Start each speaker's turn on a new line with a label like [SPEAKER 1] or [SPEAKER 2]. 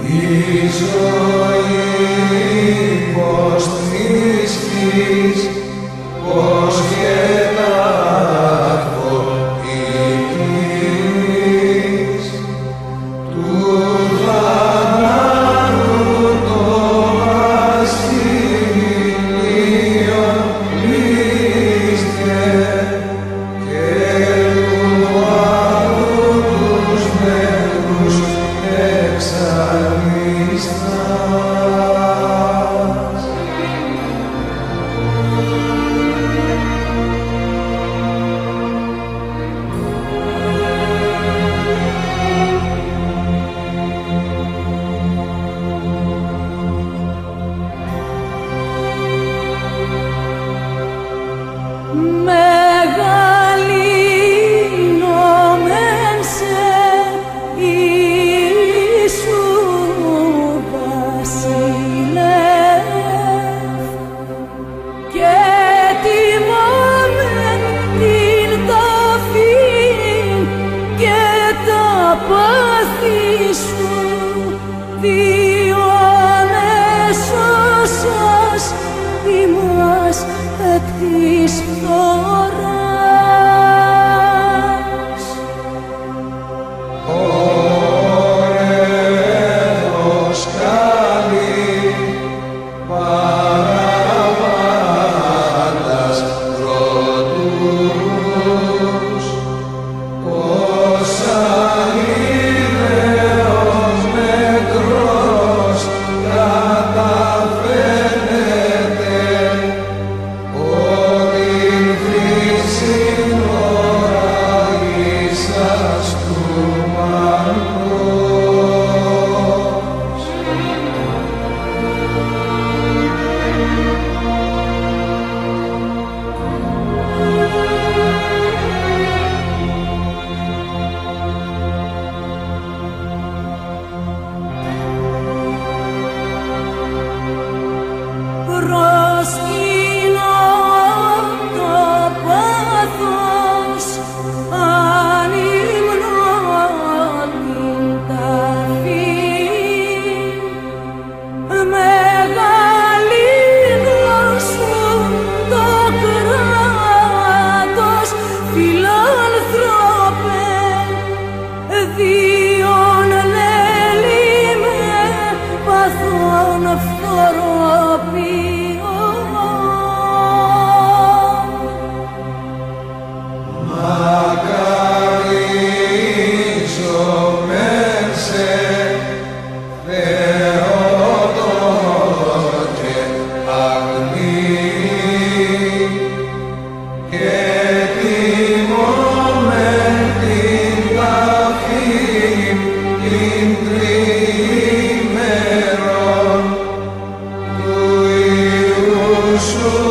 [SPEAKER 1] Η ζωή πως θυσκείς
[SPEAKER 2] ever
[SPEAKER 1] show.